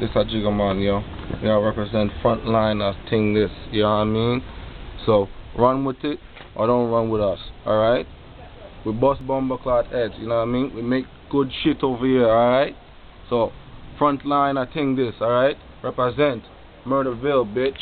this a Jigga man, yo. You know, represent Frontliners thing this, you know what I mean? So, run with it or don't run with us, alright? We bust bomber clot heads, you know what I mean? We make good shit over here, alright? So, frontline I think this, alright? Represent Murderville, bitch.